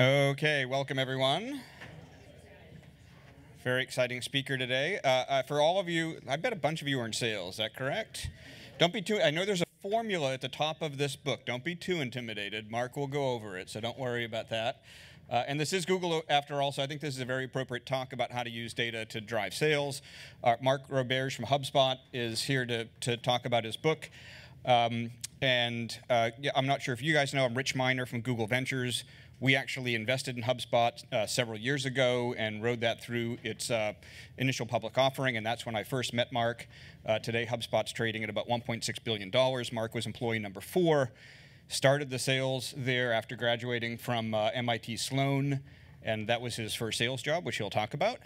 Okay, welcome everyone. Very exciting speaker today. Uh, uh, for all of you, I bet a bunch of you are in sales. Is that correct? Don't be too. I know there's a formula at the top of this book. Don't be too intimidated. Mark will go over it, so don't worry about that. Uh, and this is Google after all, so I think this is a very appropriate talk about how to use data to drive sales. Uh, Mark Roberge from HubSpot is here to, to talk about his book. Um, and uh, yeah, I'm not sure if you guys know, I'm Rich Miner from Google Ventures. We actually invested in HubSpot uh, several years ago and rode that through its uh, initial public offering, and that's when I first met Mark. Uh, today, HubSpot's trading at about $1.6 billion. Mark was employee number four, started the sales there after graduating from uh, MIT Sloan, and that was his first sales job, which he'll talk about.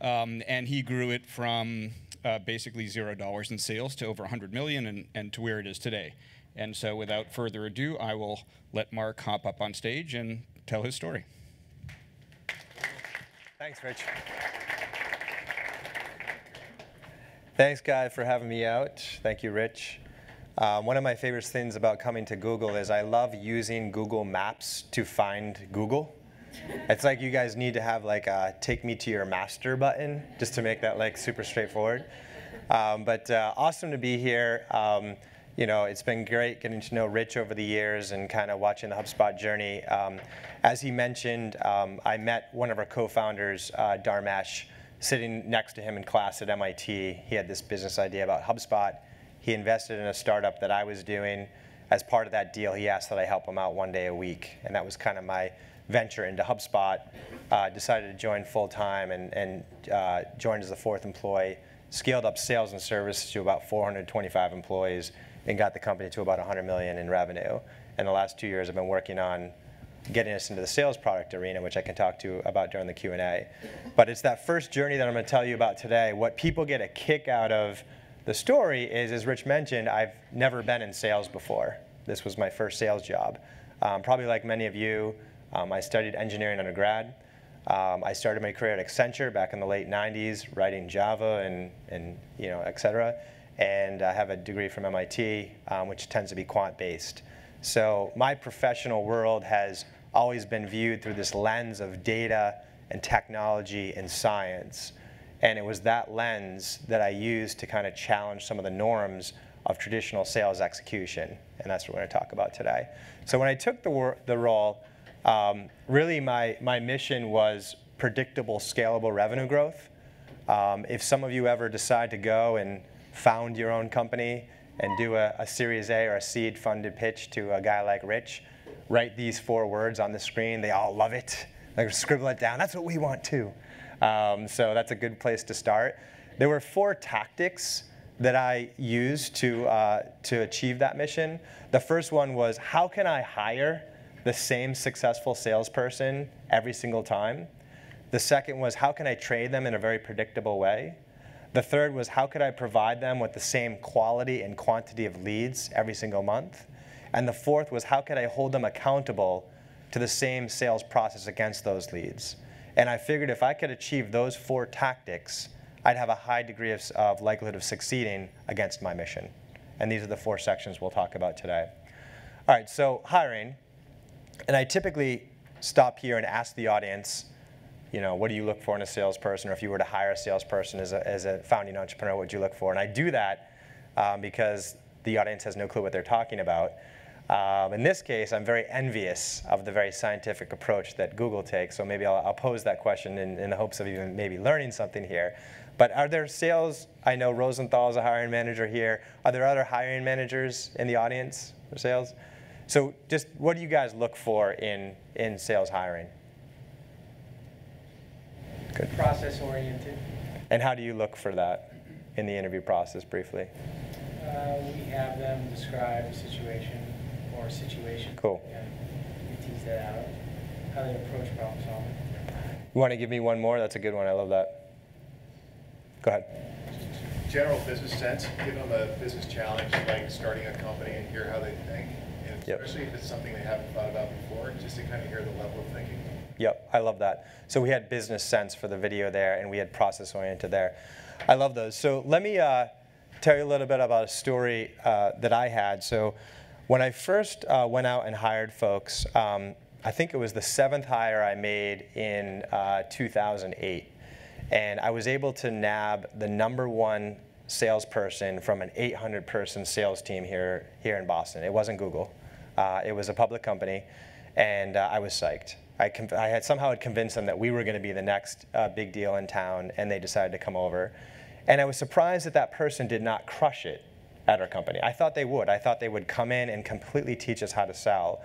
Um, and he grew it from uh, basically zero dollars in sales to over 100 million and, and to where it is today. And so without further ado, I will let Mark hop up on stage and tell his story. Thanks, Rich. Thanks, Guy, for having me out. Thank you, Rich. Um, one of my favorite things about coming to Google is I love using Google Maps to find Google. It's like you guys need to have like a take me to your master button just to make that like super straightforward. Um, but uh, awesome to be here. Um, you know, it's been great getting to know Rich over the years and kind of watching the HubSpot journey. Um, as he mentioned, um, I met one of our co-founders, uh, Dharmesh, sitting next to him in class at MIT. He had this business idea about HubSpot. He invested in a startup that I was doing. As part of that deal, he asked that I help him out one day a week, and that was kind of my venture into HubSpot. Uh, decided to join full time and, and uh, joined as the fourth employee. Scaled up sales and service to about 425 employees and got the company to about 100 million in revenue. And the last two years, I've been working on getting us into the sales product arena, which I can talk to about during the Q&A. But it's that first journey that I'm going to tell you about today. What people get a kick out of the story is, as Rich mentioned, I've never been in sales before. This was my first sales job. Um, probably like many of you, um, I studied engineering undergrad. Um, I started my career at Accenture back in the late 90s, writing Java and, and you know, et cetera and I have a degree from MIT, um, which tends to be quant-based. So my professional world has always been viewed through this lens of data and technology and science. And it was that lens that I used to kind of challenge some of the norms of traditional sales execution. And that's what we're going to talk about today. So when I took the, the role, um, really my, my mission was predictable, scalable revenue growth. Um, if some of you ever decide to go and found your own company and do a, a Series A or a seed funded pitch to a guy like Rich, write these four words on the screen. They all love it. Like scribble it down. That's what we want too. Um, so that's a good place to start. There were four tactics that I used to, uh, to achieve that mission. The first one was how can I hire the same successful salesperson every single time? The second was how can I trade them in a very predictable way? The third was how could I provide them with the same quality and quantity of leads every single month? And the fourth was how could I hold them accountable to the same sales process against those leads? And I figured if I could achieve those four tactics, I'd have a high degree of, of likelihood of succeeding against my mission. And these are the four sections we'll talk about today. All right, so hiring. And I typically stop here and ask the audience you know, what do you look for in a salesperson? Or if you were to hire a salesperson as a, as a founding entrepreneur, what would you look for? And I do that um, because the audience has no clue what they're talking about. Um, in this case, I'm very envious of the very scientific approach that Google takes. So maybe I'll, I'll pose that question in, in, the hopes of even maybe learning something here. But are there sales? I know Rosenthal is a hiring manager here. Are there other hiring managers in the audience for sales? So just what do you guys look for in, in sales hiring? Good. Process oriented. And how do you look for that in the interview process briefly? Uh, we have them describe a situation or situation. Cool. Yeah, we tease that out. How they approach problem solving. You want to give me one more? That's a good one. I love that. Go ahead. General business sense, give them a business challenge like starting a company and hear how they think. And yep. especially if it's something they haven't thought about before, just to kind of hear the level of thinking. Yep, I love that. So we had business sense for the video there, and we had process oriented there. I love those. So let me uh, tell you a little bit about a story uh, that I had. So when I first uh, went out and hired folks, um, I think it was the seventh hire I made in uh, 2008. And I was able to nab the number one salesperson from an 800 person sales team here, here in Boston. It wasn't Google, uh, it was a public company, and uh, I was psyched. I, I, had somehow had convinced them that we were going to be the next uh, big deal in town, and they decided to come over. And I was surprised that that person did not crush it at our company. I thought they would. I thought they would come in and completely teach us how to sell.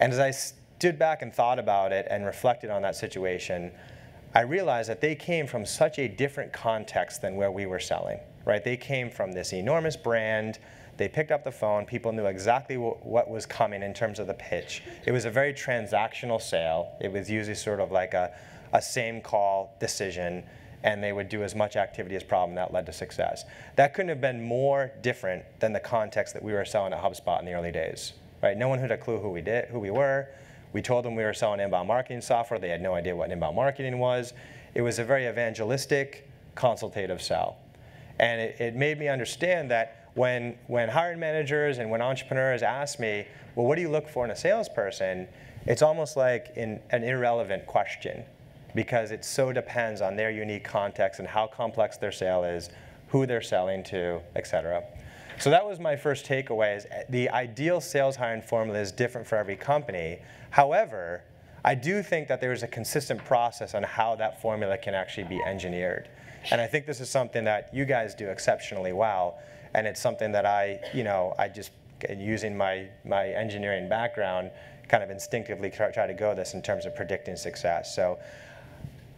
And as I stood back and thought about it and reflected on that situation, I realized that they came from such a different context than where we were selling, right? They came from this enormous brand. They picked up the phone. People knew exactly what was coming in terms of the pitch. It was a very transactional sale. It was usually sort of like a, a same call decision and they would do as much activity as problem that led to success. That couldn't have been more different than the context that we were selling at HubSpot in the early days. Right? No one had a clue who we did, who we were. We told them we were selling inbound marketing software. They had no idea what inbound marketing was. It was a very evangelistic, consultative sell. And it, it made me understand that when, when hiring managers and when entrepreneurs ask me, well, what do you look for in a salesperson? It's almost like an irrelevant question because it so depends on their unique context and how complex their sale is, who they're selling to, et cetera. So that was my first takeaway is the ideal sales hiring formula is different for every company. However, I do think that there is a consistent process on how that formula can actually be engineered. And I think this is something that you guys do exceptionally well. And it's something that I, you know, I just, using my, my engineering background, kind of instinctively try, try to go this in terms of predicting success. So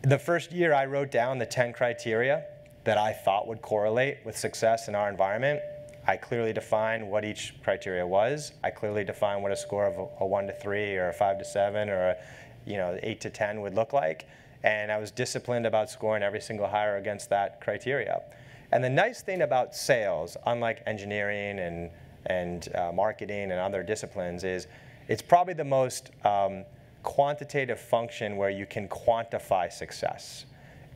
the first year I wrote down the 10 criteria that I thought would correlate with success in our environment. I clearly defined what each criteria was. I clearly defined what a score of a, a one to three or a five to seven or a you know, eight to 10 would look like. And I was disciplined about scoring every single hire against that criteria. And the nice thing about sales, unlike engineering and, and uh, marketing and other disciplines, is it's probably the most um, quantitative function where you can quantify success.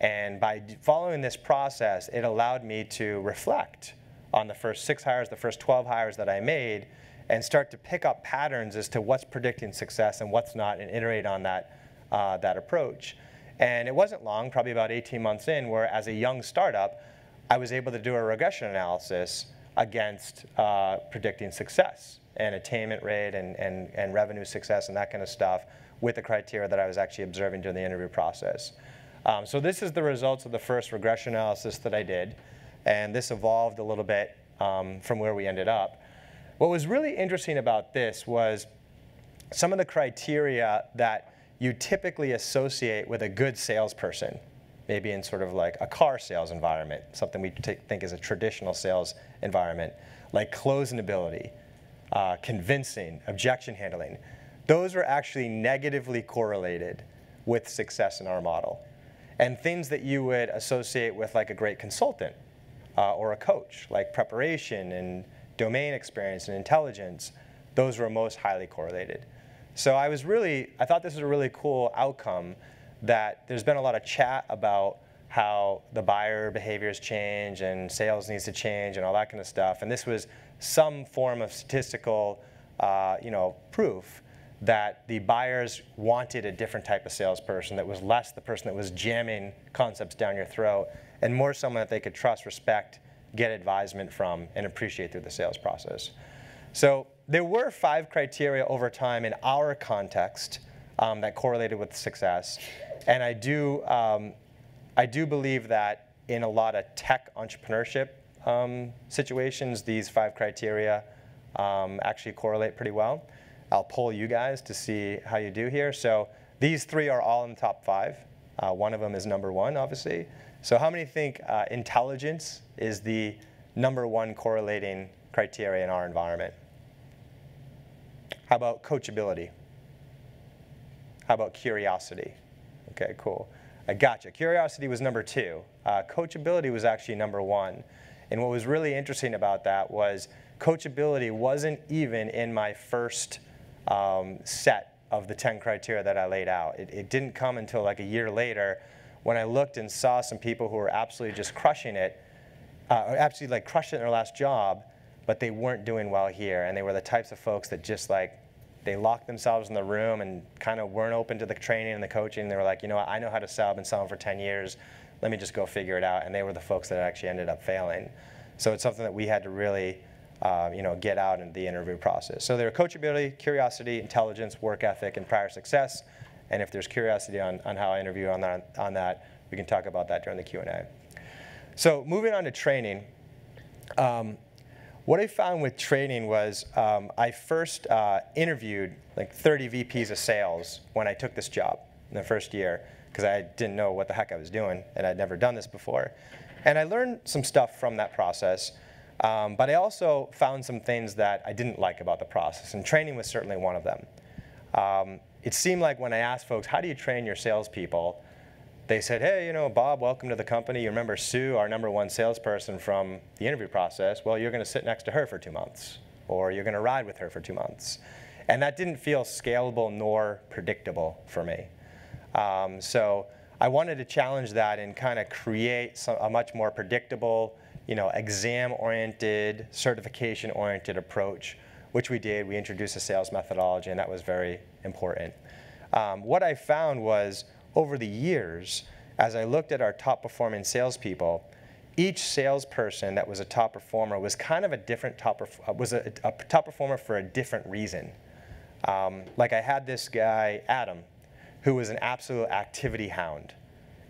And by following this process, it allowed me to reflect on the first six hires, the first 12 hires that I made, and start to pick up patterns as to what's predicting success and what's not, and iterate on that, uh, that approach. And it wasn't long, probably about 18 months in, where as a young startup, I was able to do a regression analysis against uh, predicting success and attainment rate and, and, and revenue success and that kind of stuff with the criteria that I was actually observing during the interview process. Um, so this is the results of the first regression analysis that I did, and this evolved a little bit um, from where we ended up. What was really interesting about this was some of the criteria that you typically associate with a good salesperson, maybe in sort of like a car sales environment, something we think is a traditional sales environment, like closing ability, uh, convincing, objection handling those were actually negatively correlated with success in our model. And things that you would associate with like a great consultant uh, or a coach, like preparation and domain experience and intelligence, those were most highly correlated. So I was really, I thought this was a really cool outcome that there's been a lot of chat about how the buyer behaviors change and sales needs to change and all that kind of stuff. And this was some form of statistical, uh, you know, proof that the buyers wanted a different type of salesperson that was less the person that was jamming concepts down your throat and more someone that they could trust, respect, get advisement from, and appreciate through the sales process. So there were five criteria over time in our context um, that correlated with success. And I do, um, I do believe that in a lot of tech entrepreneurship um, situations, these five criteria um, actually correlate pretty well. I'll poll you guys to see how you do here. So these three are all in the top five. Uh, one of them is number one, obviously. So how many think uh, intelligence is the number one correlating criteria in our environment? How about coachability? How about curiosity? Okay, cool. I gotcha. Curiosity was number two. Uh, coachability was actually number one. And what was really interesting about that was coachability wasn't even in my first um, set of the 10 criteria that I laid out. It, it didn't come until like a year later when I looked and saw some people who were absolutely just crushing it, uh, absolutely like crushing their last job, but they weren't doing well here. And they were the types of folks that just like they locked themselves in the room and kind of weren't open to the training and the coaching. They were like, you know what, I know how to sell. I've been selling for 10 years. Let me just go figure it out. And they were the folks that actually ended up failing. So it's something that we had to really, uh, you know, get out in the interview process. So there are coachability, curiosity, intelligence, work ethic, and prior success. And if there's curiosity on, on how I interview on that, on that, we can talk about that during the Q&A. So moving on to training, um, what I found with training was um, I first uh, interviewed like 30 VPs of sales when I took this job in the first year because I didn't know what the heck I was doing and I'd never done this before. And I learned some stuff from that process, um, but I also found some things that I didn't like about the process, and training was certainly one of them. Um, it seemed like when I asked folks, how do you train your salespeople? they said, hey, you know, Bob, welcome to the company. You remember Sue, our number one salesperson from the interview process? Well, you're going to sit next to her for two months, or you're going to ride with her for two months. And that didn't feel scalable nor predictable for me. Um, so I wanted to challenge that and kind of create some, a much more predictable, you know, exam-oriented, certification-oriented approach, which we did. We introduced a sales methodology, and that was very important. Um, what I found was over the years, as I looked at our top performing salespeople, each salesperson that was a top performer was kind of a different top, uh, was a, a top performer for a different reason. Um, like I had this guy, Adam, who was an absolute activity hound.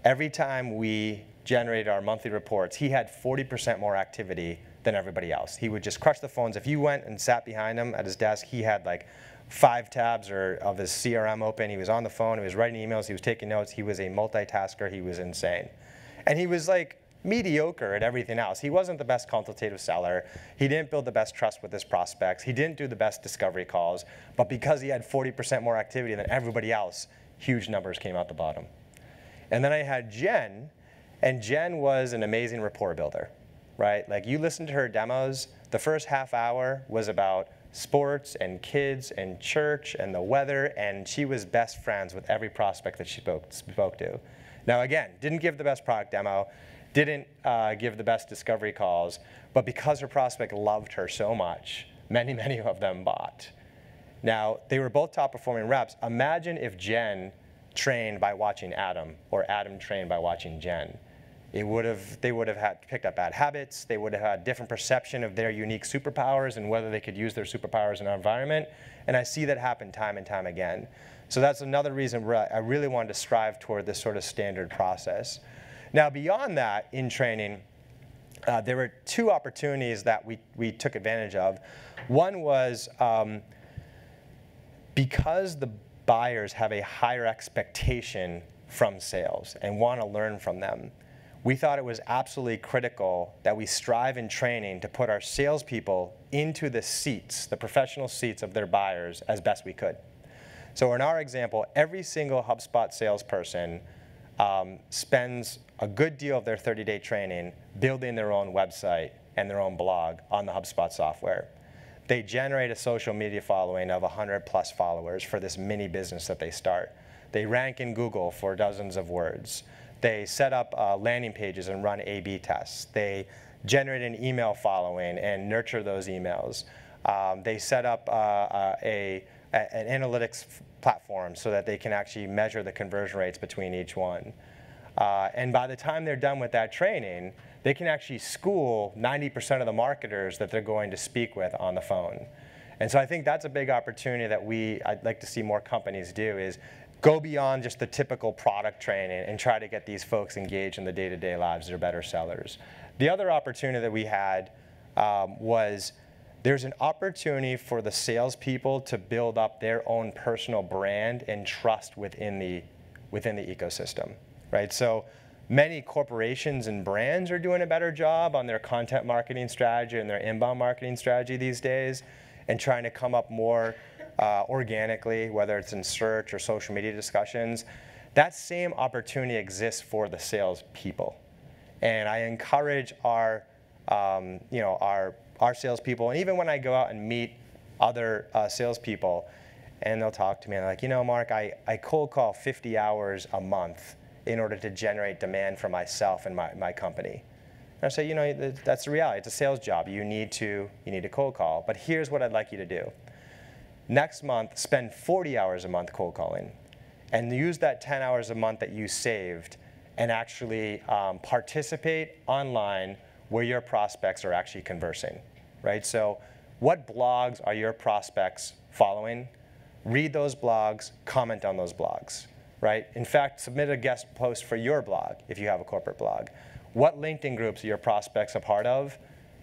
Every time we generated our monthly reports, he had 40% more activity than everybody else. He would just crush the phones. If you went and sat behind him at his desk, he had like five tabs or of his CRM open. He was on the phone. He was writing emails. He was taking notes. He was a multitasker. He was insane. And he was like mediocre at everything else. He wasn't the best consultative seller. He didn't build the best trust with his prospects. He didn't do the best discovery calls. But because he had 40% more activity than everybody else, huge numbers came out the bottom. And then I had Jen, and Jen was an amazing rapport builder, right? Like you listened to her demos, the first half hour was about sports and kids and church and the weather, and she was best friends with every prospect that she spoke, spoke to. Now, again, didn't give the best product demo, didn't uh, give the best discovery calls, but because her prospect loved her so much, many, many of them bought. Now, they were both top performing reps. Imagine if Jen trained by watching Adam, or Adam trained by watching Jen. It would have, they would have had picked up bad habits. They would have had different perception of their unique superpowers and whether they could use their superpowers in our environment. And I see that happen time and time again. So that's another reason I really wanted to strive toward this sort of standard process. Now, beyond that, in training, uh, there were two opportunities that we, we took advantage of. One was um, because the buyers have a higher expectation from sales and want to learn from them we thought it was absolutely critical that we strive in training to put our salespeople into the seats, the professional seats of their buyers as best we could. So in our example, every single HubSpot salesperson um, spends a good deal of their 30-day training building their own website and their own blog on the HubSpot software. They generate a social media following of 100 plus followers for this mini business that they start. They rank in Google for dozens of words. They set up uh, landing pages and run A-B tests. They generate an email following and nurture those emails. Um, they set up uh, uh, a, an analytics platform so that they can actually measure the conversion rates between each one. Uh, and by the time they're done with that training, they can actually school 90% of the marketers that they're going to speak with on the phone. And so I think that's a big opportunity that we, I'd like to see more companies do is go beyond just the typical product training and try to get these folks engaged in the day-to-day lives. They're better sellers. The other opportunity that we had um, was there's an opportunity for the salespeople to build up their own personal brand and trust within the, within the ecosystem, right? So many corporations and brands are doing a better job on their content marketing strategy and their inbound marketing strategy these days and trying to come up more uh, organically, whether it's in search or social media discussions, that same opportunity exists for the salespeople. And I encourage our, um, you know, our, our salespeople, and even when I go out and meet other uh, salespeople, and they'll talk to me and like, you know, Mark, I, I cold call 50 hours a month in order to generate demand for myself and my, my company. And I say, you know, that's the reality. It's a sales job. You need to, you need to cold call. But here's what I'd like you to do next month spend 40 hours a month cold calling and use that 10 hours a month that you saved and actually um, participate online where your prospects are actually conversing, right? So what blogs are your prospects following? Read those blogs, comment on those blogs, right? In fact, submit a guest post for your blog if you have a corporate blog. What LinkedIn groups are your prospects a part of?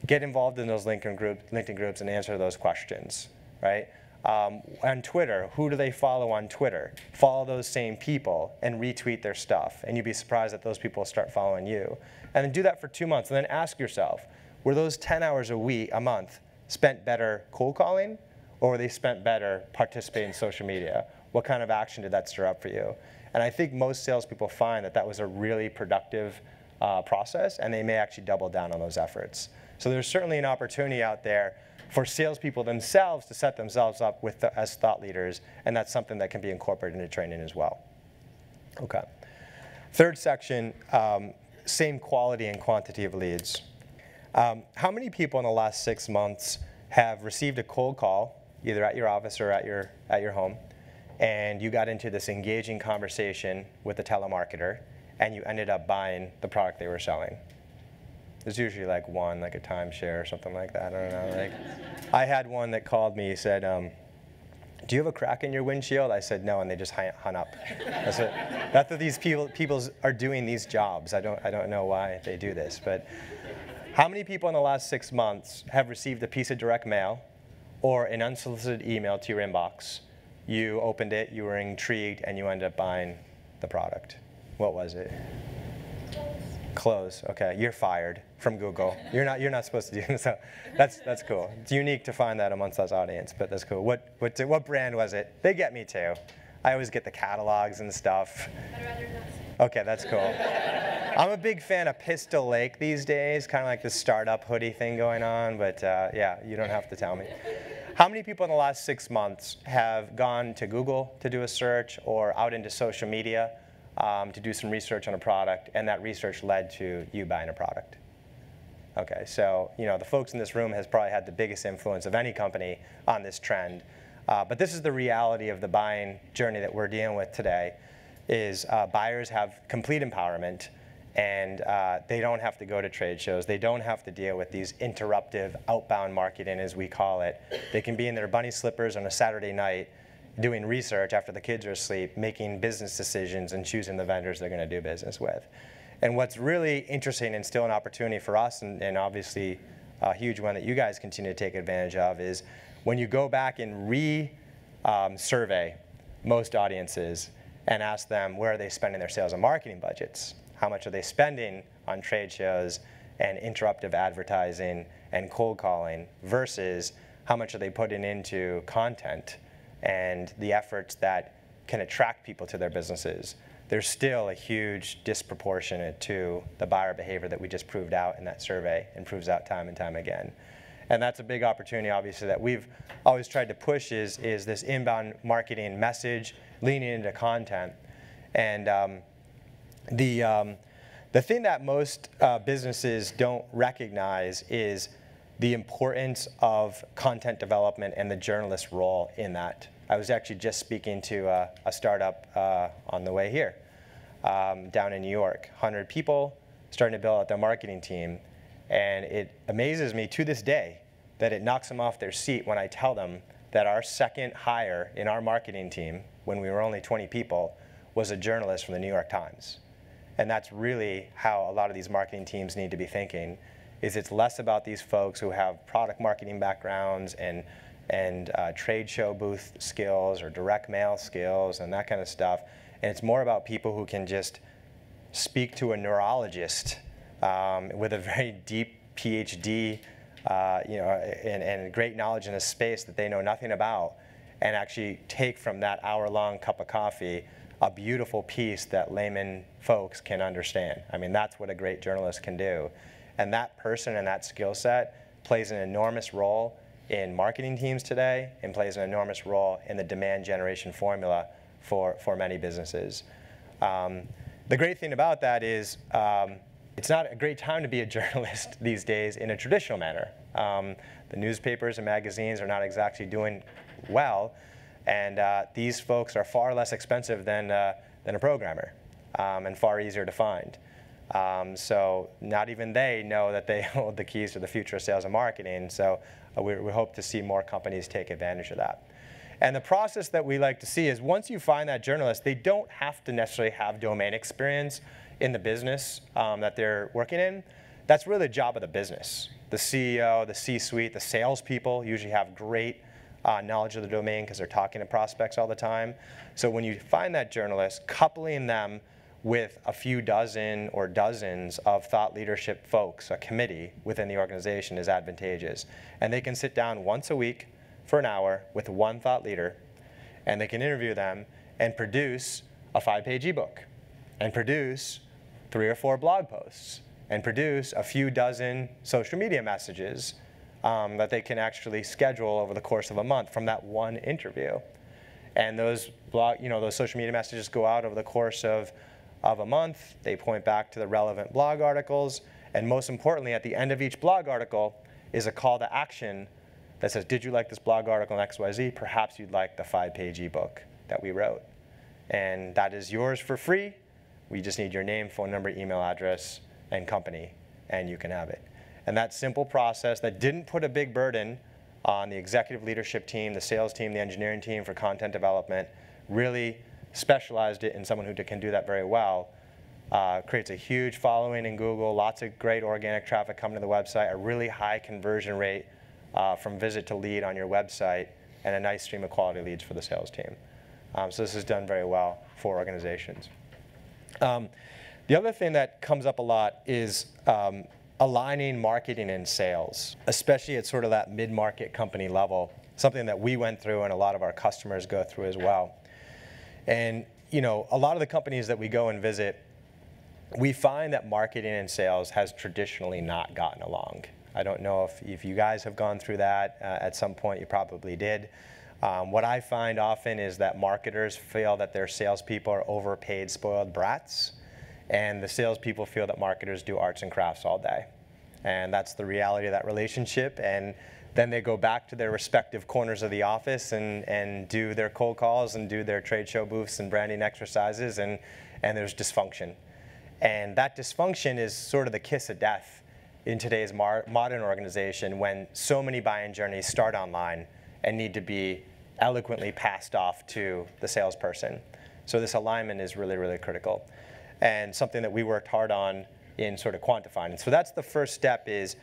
Get involved in those LinkedIn, group, LinkedIn groups and answer those questions, right? Um, on Twitter, who do they follow on Twitter? Follow those same people and retweet their stuff. And you'd be surprised that those people start following you. And then do that for two months. And then ask yourself, were those 10 hours a week, a month, spent better cold calling? Or were they spent better participating in social media? What kind of action did that stir up for you? And I think most salespeople find that that was a really productive uh, process, and they may actually double down on those efforts. So there's certainly an opportunity out there for salespeople themselves to set themselves up with the, as thought leaders, and that's something that can be incorporated into training as well. Okay. Third section, um, same quality and quantity of leads. Um, how many people in the last six months have received a cold call, either at your office or at your, at your home, and you got into this engaging conversation with a telemarketer, and you ended up buying the product they were selling? There's usually like one, like a timeshare or something like that. I don't know. Like, I had one that called me. He said, um, "Do you have a crack in your windshield?" I said, "No," and they just hung up. That's what, that's what these people people are doing these jobs. I don't I don't know why they do this, but how many people in the last six months have received a piece of direct mail or an unsolicited email to your inbox? You opened it, you were intrigued, and you ended up buying the product. What was it? Close. Okay, you're fired from Google. You're not. You're not supposed to do so. That's that's cool. It's unique to find that amongst us audience, but that's cool. What what what brand was it? They get me too. I always get the catalogs and stuff. Okay, that's cool. I'm a big fan of Pistol Lake these days, kind of like the startup hoodie thing going on. But uh, yeah, you don't have to tell me. How many people in the last six months have gone to Google to do a search or out into social media? Um, to do some research on a product, and that research led to you buying a product. Okay, so you know the folks in this room has probably had the biggest influence of any company on this trend. Uh, but this is the reality of the buying journey that we're dealing with today. Is uh, buyers have complete empowerment, and uh, they don't have to go to trade shows. They don't have to deal with these interruptive outbound marketing, as we call it. They can be in their bunny slippers on a Saturday night doing research after the kids are asleep, making business decisions and choosing the vendors they're going to do business with. And what's really interesting and still an opportunity for us, and, and obviously a huge one that you guys continue to take advantage of, is when you go back and re-survey um, most audiences and ask them where are they spending their sales and marketing budgets, how much are they spending on trade shows and interruptive advertising and cold calling versus how much are they putting into content and the efforts that can attract people to their businesses, there's still a huge disproportionate to the buyer behavior that we just proved out in that survey and proves out time and time again. And that's a big opportunity, obviously, that we've always tried to push is, is this inbound marketing message, leaning into content. And um, the, um, the thing that most uh, businesses don't recognize is the importance of content development and the journalist's role in that. I was actually just speaking to a, a startup uh, on the way here um, down in New York. 100 people starting to build out their marketing team. And it amazes me to this day that it knocks them off their seat when I tell them that our second hire in our marketing team, when we were only 20 people, was a journalist from the New York Times. And that's really how a lot of these marketing teams need to be thinking is it's less about these folks who have product marketing backgrounds and and uh, trade show booth skills or direct mail skills and that kind of stuff. And it's more about people who can just speak to a neurologist um, with a very deep PhD, uh, you know, and, and great knowledge in a space that they know nothing about, and actually take from that hour-long cup of coffee a beautiful piece that layman folks can understand. I mean, that's what a great journalist can do. And that person and that skill set plays an enormous role in marketing teams today and plays an enormous role in the demand generation formula for, for many businesses. Um, the great thing about that is um, it's not a great time to be a journalist these days in a traditional manner. Um, The newspapers and magazines are not exactly doing well, and uh, these folks are far less expensive than, uh, than a programmer um, and far easier to find. Um, so not even they know that they hold the keys to the future of sales and marketing. So uh, we, we hope to see more companies take advantage of that. And the process that we like to see is once you find that journalist, they don't have to necessarily have domain experience in the business um, that they're working in. That's really the job of the business. The CEO, the C-suite, the salespeople usually have great uh, knowledge of the domain because they're talking to prospects all the time. So when you find that journalist, coupling them with a few dozen or dozens of thought leadership folks, a committee within the organization is advantageous. And they can sit down once a week for an hour with one thought leader, and they can interview them and produce a five-page ebook, and produce three or four blog posts, and produce a few dozen social media messages um, that they can actually schedule over the course of a month from that one interview. And those blog, you know, those social media messages go out over the course of of a month. They point back to the relevant blog articles. And most importantly, at the end of each blog article is a call to action that says, did you like this blog article on XYZ? Perhaps you'd like the five-page ebook that we wrote. And that is yours for free. We just need your name, phone number, email address, and company, and you can have it. And that simple process that didn't put a big burden on the executive leadership team, the sales team, the engineering team for content development really specialized it in someone who can do that very well, uh, creates a huge following in Google, lots of great organic traffic coming to the website, a really high conversion rate uh, from visit to lead on your website, and a nice stream of quality leads for the sales team. Um, so this is done very well for organizations. Um, the other thing that comes up a lot is um, aligning marketing and sales, especially at sort of that mid-market company level, something that we went through and a lot of our customers go through as well. And you know, a lot of the companies that we go and visit, we find that marketing and sales has traditionally not gotten along. I don't know if, if you guys have gone through that uh, at some point, you probably did. Um, what I find often is that marketers feel that their salespeople are overpaid, spoiled brats, and the salespeople feel that marketers do arts and crafts all day. And that's the reality of that relationship. And then they go back to their respective corners of the office and, and do their cold calls and do their trade show booths and branding exercises, and, and there's dysfunction. And that dysfunction is sort of the kiss of death in today's modern organization when so many buying journeys start online and need to be eloquently passed off to the salesperson. So this alignment is really, really critical and something that we worked hard on in sort of quantifying. And so that's the first step is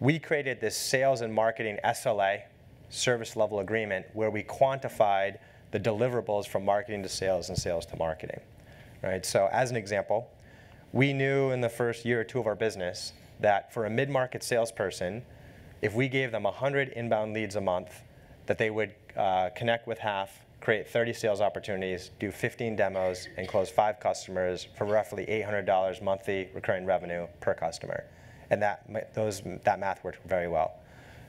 we created this sales and marketing SLA, service level agreement, where we quantified the deliverables from marketing to sales and sales to marketing. Right? So as an example, we knew in the first year or two of our business that for a mid-market salesperson, if we gave them 100 inbound leads a month, that they would uh, connect with half, create 30 sales opportunities, do 15 demos, and close five customers for roughly $800 monthly recurring revenue per customer and that, those, that math worked very well.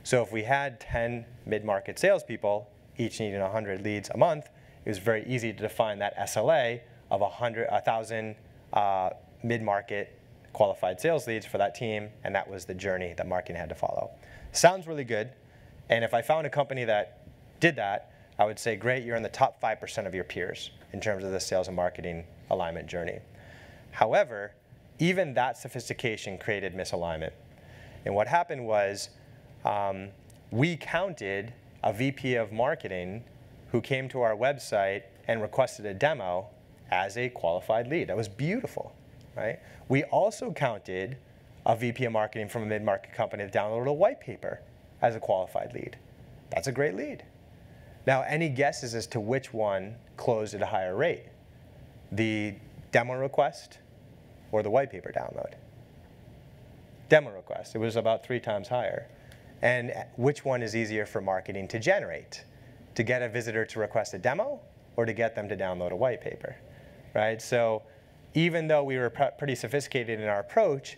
So if we had 10 mid-market salespeople, each needing 100 leads a month, it was very easy to define that SLA of 100, 1,000 uh, mid-market qualified sales leads for that team, and that was the journey that marketing had to follow. Sounds really good, and if I found a company that did that, I would say, great, you're in the top 5% of your peers in terms of the sales and marketing alignment journey. However, even that sophistication created misalignment. And what happened was um, we counted a VP of marketing who came to our website and requested a demo as a qualified lead. That was beautiful, right? We also counted a VP of marketing from a mid-market company that downloaded a white paper as a qualified lead. That's a great lead. Now, any guesses as to which one closed at a higher rate? The demo request or the white paper download. Demo request, it was about three times higher. And which one is easier for marketing to generate? To get a visitor to request a demo or to get them to download a white paper, right? So even though we were pretty sophisticated in our approach,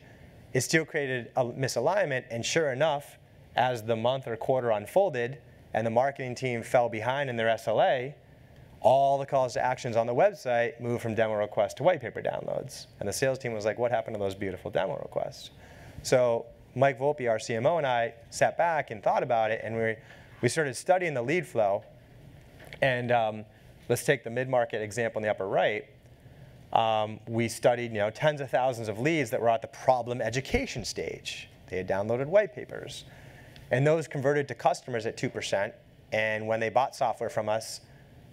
it still created a misalignment. And sure enough, as the month or quarter unfolded and the marketing team fell behind in their SLA, all the calls to actions on the website moved from demo requests to white paper downloads. And the sales team was like, what happened to those beautiful demo requests? So Mike Volpe, our CMO, and I sat back and thought about it, and we, we started studying the lead flow. And um, let's take the mid-market example in the upper right. Um, we studied you know, tens of thousands of leads that were at the problem education stage. They had downloaded white papers. And those converted to customers at 2%. And when they bought software from us,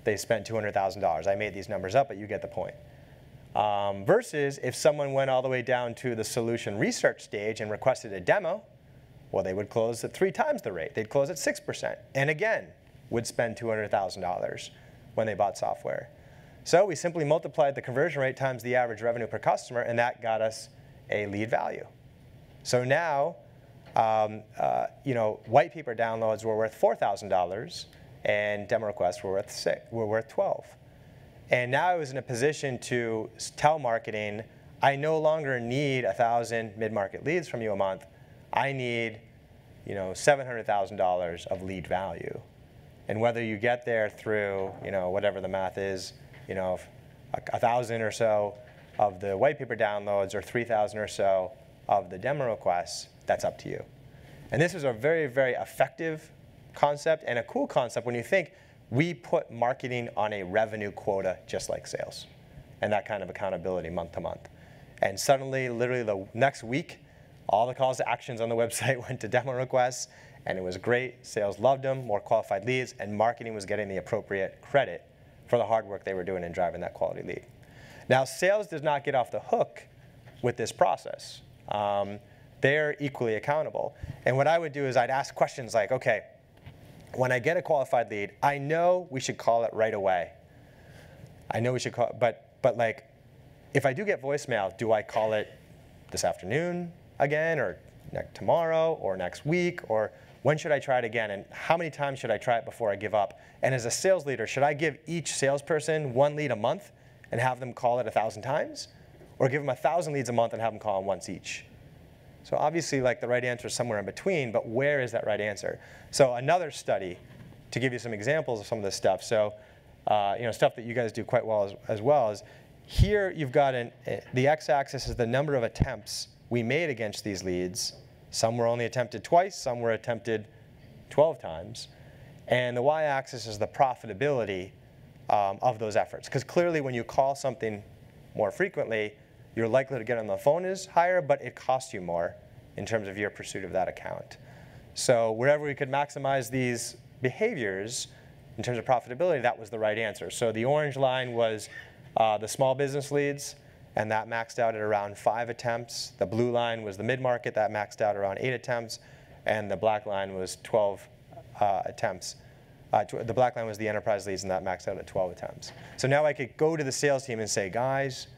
they spent $200,000. I made these numbers up, but you get the point. Um, versus if someone went all the way down to the solution research stage and requested a demo, well, they would close at three times the rate. They'd close at 6%. And again, would spend $200,000 when they bought software. So we simply multiplied the conversion rate times the average revenue per customer, and that got us a lead value. So now, um, uh, you know, white paper downloads were worth $4,000, and demo requests were worth six, were worth 12. And now I was in a position to tell marketing, I no longer need 1,000 mid-market leads from you a month. I need, you know, $700,000 of lead value. And whether you get there through, you know, whatever the math is, you know, a, thousand or so of the white paper downloads or 3,000 or so of the demo requests, that's up to you. And this is a very, very effective concept and a cool concept when you think we put marketing on a revenue quota just like sales and that kind of accountability month to month. And suddenly, literally the next week, all the calls to actions on the website went to demo requests and it was great. Sales loved them, more qualified leads, and marketing was getting the appropriate credit for the hard work they were doing in driving that quality lead. Now, sales does not get off the hook with this process. Um, they're equally accountable. And what I would do is I'd ask questions like, okay, when I get a qualified lead, I know we should call it right away. I know we should call, but but like, if I do get voicemail, do I call it this afternoon again, or tomorrow, or next week, or when should I try it again, and how many times should I try it before I give up? And as a sales leader, should I give each salesperson one lead a month and have them call it a thousand times, or give them a thousand leads a month and have them call them once each? So obviously, like the right answer is somewhere in between, but where is that right answer? So another study, to give you some examples of some of this stuff. So, uh, you know, stuff that you guys do quite well as, as well is here you've got an, uh, the x-axis is the number of attempts we made against these leads. Some were only attempted twice, some were attempted 12 times. And the y-axis is the profitability um, of those efforts. Because clearly when you call something more frequently, your likelihood to get on the phone is higher, but it costs you more in terms of your pursuit of that account. So wherever we could maximize these behaviors in terms of profitability, that was the right answer. So the orange line was uh, the small business leads, and that maxed out at around five attempts. The blue line was the mid-market, that maxed out around eight attempts, and the black line was 12 uh, attempts. Uh, the black line was the enterprise leads, and that maxed out at 12 attempts. So now I could go to the sales team and say, guys,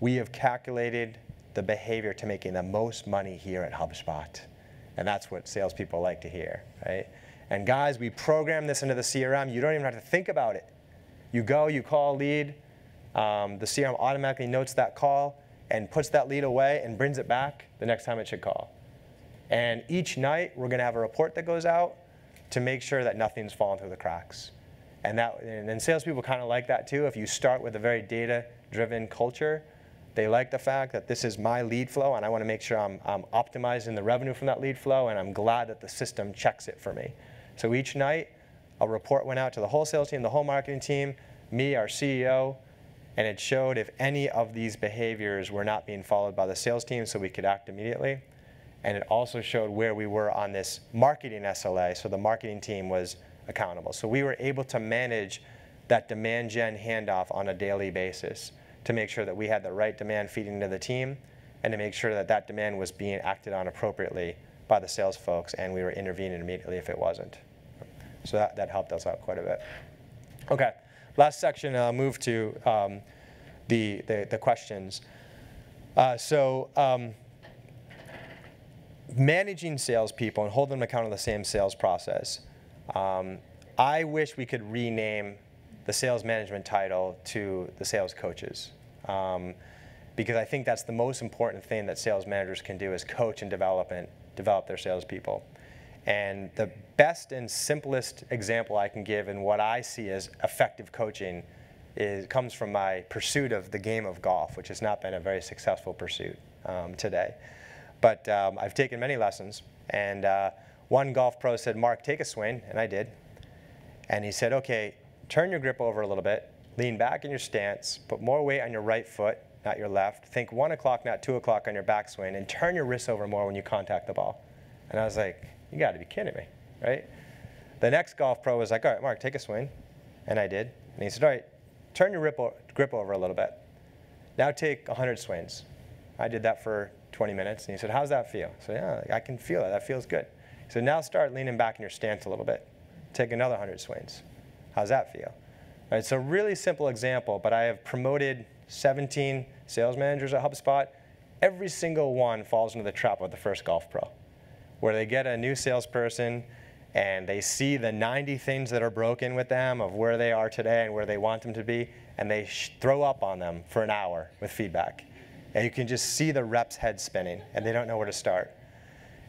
we have calculated the behavior to making the most money here at HubSpot. And that's what salespeople like to hear, right? And guys, we program this into the CRM. You don't even have to think about it. You go, you call a lead. Um, the CRM automatically notes that call and puts that lead away and brings it back the next time it should call. And each night, we're going to have a report that goes out to make sure that nothing's fallen through the cracks. And, that, and salespeople kind of like that too. If you start with a very data-driven culture, they like the fact that this is my lead flow, and I want to make sure I'm, I'm optimizing the revenue from that lead flow, and I'm glad that the system checks it for me. So each night, a report went out to the whole sales team, the whole marketing team, me, our CEO, and it showed if any of these behaviors were not being followed by the sales team so we could act immediately. And it also showed where we were on this marketing SLA, so the marketing team was accountable. So we were able to manage that demand gen handoff on a daily basis to make sure that we had the right demand feeding into the team and to make sure that that demand was being acted on appropriately by the sales folks and we were intervening immediately if it wasn't. So that, that helped us out quite a bit. Okay, last section, I'll move to um, the, the, the, questions. Uh, so um, managing salespeople and holding them accountable to the same sales process. Um, I wish we could rename the sales management title to the sales coaches. Um, because I think that's the most important thing that sales managers can do is coach and develop, and develop their salespeople. And the best and simplest example I can give in what I see as effective coaching is, comes from my pursuit of the game of golf, which has not been a very successful pursuit um, today. but um, I've taken many lessons. And uh, one golf pro said, Mark, take a swing, and I did. And he said, okay, turn your grip over a little bit, lean back in your stance, put more weight on your right foot, not your left. Think one o'clock, not two o'clock on your backswing, and turn your wrists over more when you contact the ball. And I was like, you got to be kidding me, right? The next golf pro was like, all right, Mark, take a swing. And I did. And he said, all right, turn your grip over a little bit. Now take 100 swings. I did that for 20 minutes. And he said, how's that feel? So yeah, I can feel it. That feels good. Said, now start leaning back in your stance a little bit. Take another 100 swings. How's that feel? Right, so really simple example, but I have promoted 17 sales managers at HubSpot. Every single one falls into the trap of the first golf pro, where they get a new salesperson and they see the 90 things that are broken with them of where they are today and where they want them to be, and they throw up on them for an hour with feedback. And you can just see the reps' head spinning, and they don't know where to start.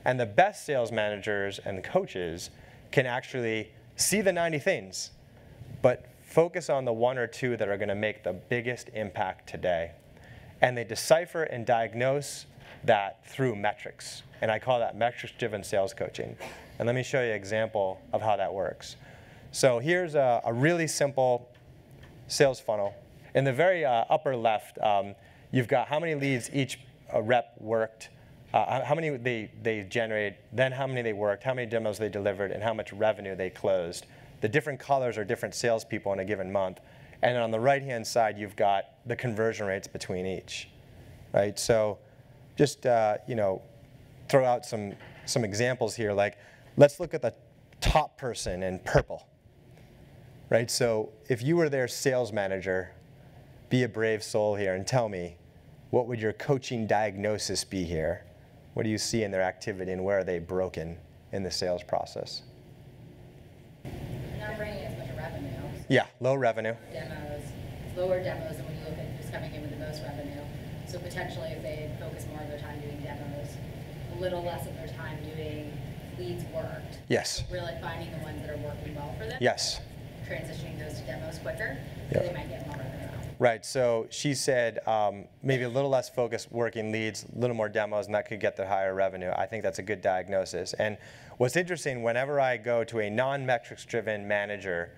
And the best sales managers and coaches can actually see the 90 things, but focus on the one or two that are going to make the biggest impact today. And they decipher and diagnose that through metrics. And I call that metrics driven sales coaching. And let me show you an example of how that works. So here's a, a really simple sales funnel. In the very uh, upper left, um, you've got how many leads each uh, rep worked, uh, how many they, they generated, then how many they worked, how many demos they delivered, and how much revenue they closed. The different colors are different salespeople in a given month. And then on the right-hand side, you've got the conversion rates between each, right? So just, uh, you know, throw out some, some examples here. Like, let's look at the top person in purple, right? So if you were their sales manager, be a brave soul here and tell me, what would your coaching diagnosis be here? What do you see in their activity and where are they broken in the sales process? Not bringing as much revenue. Yeah, low revenue. Demos, lower demos than when you look at who's coming in with the most revenue. So potentially if they focus more of their time doing demos, a little less of their time doing leads worked. Yes. Really finding the ones that are working well for them. Yes. Transitioning those to demos quicker, so they might get more revenue. Right, so she said um, maybe a little less focused working leads, a little more demos, and that could get the higher revenue. I think that's a good diagnosis. And what's interesting, whenever I go to a non-metrics driven manager,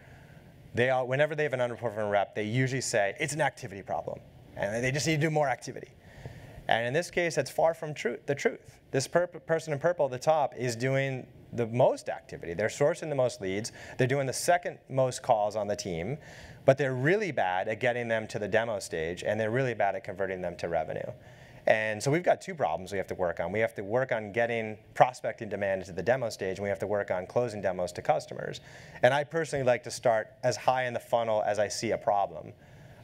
they all, whenever they have an underperforming rep, they usually say it's an activity problem, and they just need to do more activity. And in this case, that's far from true, the truth. This per- person in purple at the top is doing the most activity. They're sourcing the most leads. They're doing the second most calls on the team, but they're really bad at getting them to the demo stage, and they're really bad at converting them to revenue. And so we've got two problems we have to work on. We have to work on getting prospecting demand to the demo stage, and we have to work on closing demos to customers. And I personally like to start as high in the funnel as I see a problem.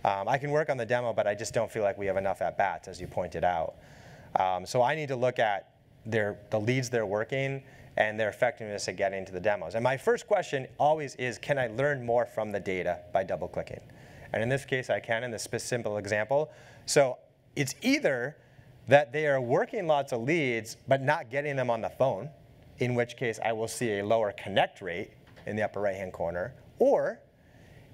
Um, I can work on the demo, but I just don't feel like we have enough at bats, as you pointed out. Um, so I need to look at their, the leads they're working and their effectiveness at getting to the demos. And my first question always is, can I learn more from the data by double clicking? And in this case, I can in this simple example. So it's either that they are working lots of leads, but not getting them on the phone, in which case I will see a lower connect rate in the upper right-hand corner, or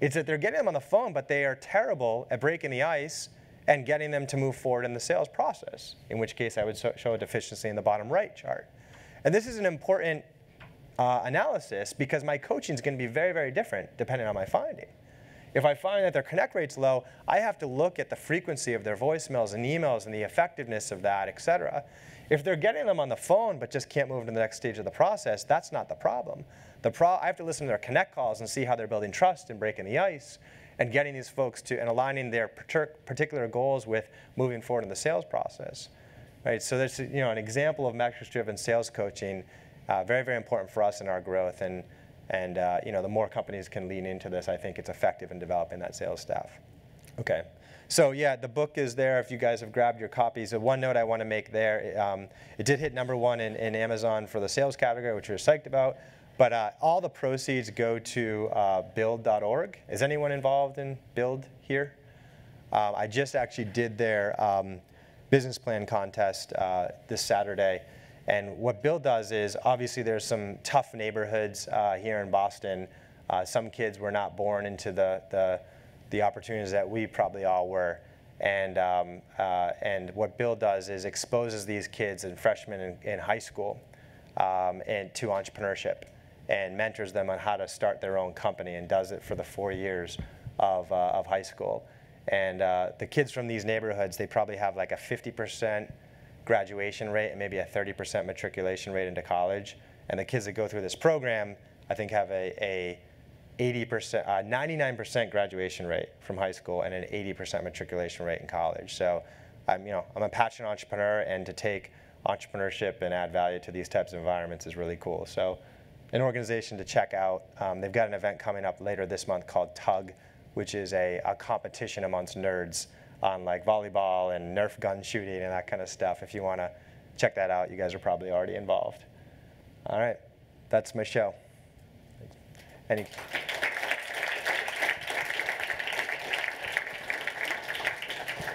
it's that they're getting them on the phone, but they are terrible at breaking the ice and getting them to move forward in the sales process, in which case I would show a deficiency in the bottom right chart. And this is an important uh, analysis because my coaching is going to be very, very different depending on my finding. If I find that their connect rate's low, I have to look at the frequency of their voicemails and emails and the effectiveness of that, et cetera. If they're getting them on the phone but just can't move to the next stage of the process, that's not the problem. The pro- I have to listen to their connect calls and see how they're building trust and breaking the ice and getting these folks to and aligning their particular goals with moving forward in the sales process. Right? So there's you know an example of metrics-driven sales coaching, uh, very very important for us in our growth and and uh, you know, the more companies can lean into this, I think it's effective in developing that sales staff. Okay. So yeah, the book is there if you guys have grabbed your copies. The one note I want to make there, um, it did hit number one in, in, Amazon for the sales category, which we're psyched about. But uh, all the proceeds go to uh, build.org. Is anyone involved in Build here? Um, I just actually did their um, business plan contest uh, this Saturday. And what Build does is obviously there's some tough neighborhoods uh, here in Boston. Uh, some kids were not born into the, the, the opportunities that we probably all were. And, um, uh, and what Build does is exposes these kids and freshmen in, in high school um, and to entrepreneurship and mentors them on how to start their own company and does it for the four years of, uh, of high school. And uh, the kids from these neighborhoods, they probably have like a 50% graduation rate and maybe a 30% matriculation rate into college. And the kids that go through this program, I think, have a, a 80%, uh, 99% graduation rate from high school and an 80% matriculation rate in college. So I'm, you know, I'm a passionate entrepreneur, and to take entrepreneurship and add value to these types of environments is really cool. So an organization to check out. Um, they've got an event coming up later this month called TUG, which is a, a competition amongst nerds on like volleyball and Nerf gun shooting and that kind of stuff. If you want to check that out, you guys are probably already involved. All right, that's my show. Any?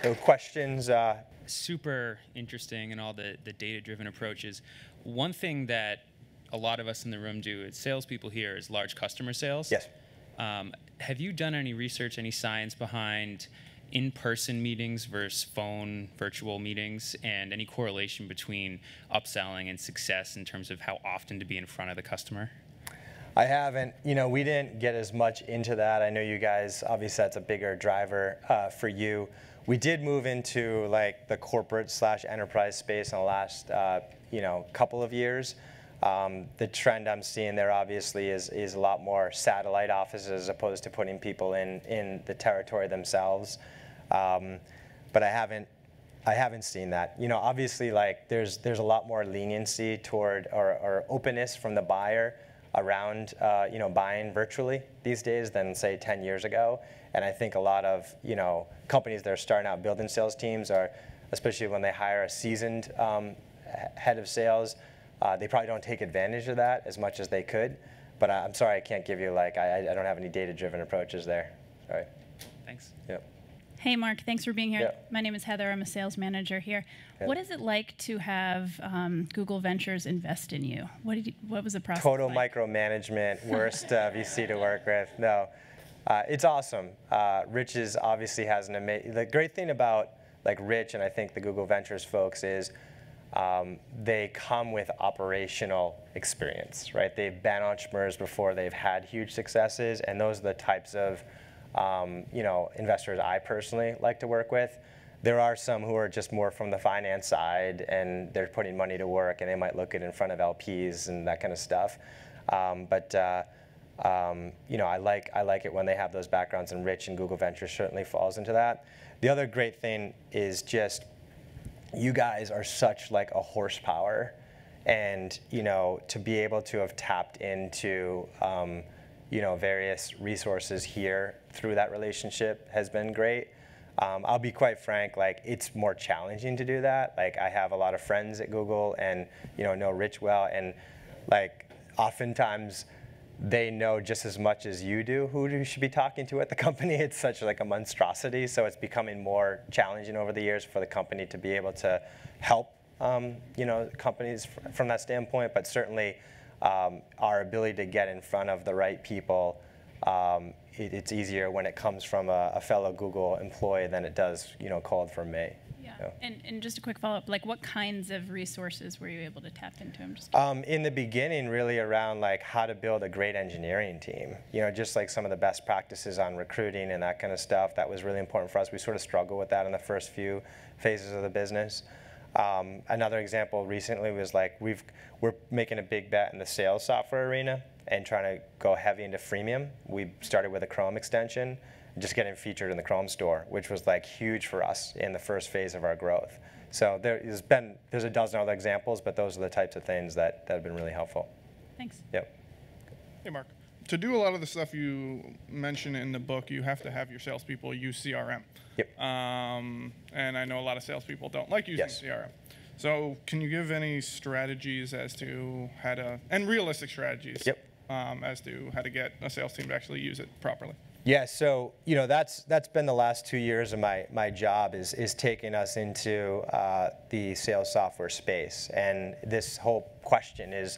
No questions? Uh, super interesting and all the, the data driven approaches. One thing that a lot of us in the room do as salespeople here is large customer sales. yes. Um, have you done any research, any science behind in person meetings versus phone virtual meetings, and any correlation between upselling and success in terms of how often to be in front of the customer? I haven't. You know, we didn't get as much into that. I know you guys, obviously, that's a bigger driver uh, for you. We did move into like the corporate slash enterprise space in the last, uh, you know, couple of years. Um, the trend I'm seeing there obviously is, is a lot more satellite offices as opposed to putting people in, in the territory themselves. Um, but I haven't I haven't seen that. You know, obviously, like there's there's a lot more leniency toward or, or openness from the buyer around uh, you know buying virtually these days than say 10 years ago. And I think a lot of you know companies that are starting out building sales teams are, especially when they hire a seasoned um, head of sales, uh, they probably don't take advantage of that as much as they could. But I, I'm sorry, I can't give you like I, I don't have any data-driven approaches there. Sorry. Thanks. Yep. Hey, Mark, thanks for being here. Yeah. My name is Heather. I'm a sales manager here. Yeah. What is it like to have um, Google Ventures invest in you? What did you, what was the process? Total like? micromanagement, worst uh, VC to work with. No, uh, it's awesome. Uh, Rich is obviously has an amazing. The great thing about like Rich and I think the Google Ventures folks is um, they come with operational experience, right? They've been entrepreneurs before. They've had huge successes, and those are the types of um, you know investors I personally like to work with. There are some who are just more from the finance side, and they're putting money to work, and they might look it in front of LPs and that kind of stuff. Um, but uh, um, you know, I like I like it when they have those backgrounds, and Rich and Google Ventures certainly falls into that. The other great thing is just you guys are such like a horsepower, and you know to be able to have tapped into um, you know various resources here through that relationship has been great. Um, I'll be quite frank, like it's more challenging to do that. Like I have a lot of friends at Google, and you know know Rich well, and like oftentimes they know just as much as you do who you should be talking to at the company. It's such like a monstrosity, so it's becoming more challenging over the years for the company to be able to help um, you know companies from that standpoint. But certainly, um, our ability to get in front of the right people. Um, it, it's easier when it comes from a, a fellow Google employee than it does, you know, called from me. Yeah. And, and just a quick follow up, like what kinds of resources were you able to tap into? I'm just Um, in the beginning, really around like how to build a great engineering team. You know, just like some of the best practices on recruiting and that kind of stuff. That was really important for us. We sort of struggled with that in the first few phases of the business. Um, another example recently was like we've we're making a big bet in the sales software arena and trying to go heavy into freemium. We started with a Chrome extension, just getting featured in the Chrome store, which was like huge for us in the first phase of our growth. So there's been there's a dozen other examples, but those are the types of things that, that have been really helpful. thanks. Yep. Hey, Mark. To do a lot of the stuff you mention in the book, you have to have your salespeople use CRM. Yep. Um, and I know a lot of salespeople don't like using Yes. CRM. So, can you give any strategies as to how to, and realistic strategies, Yep. um, as to how to get a sales team to actually use it properly? Yeah, so you know that's that's been the last two years of my my job is is taking us into uh, the sales software space, and this whole question is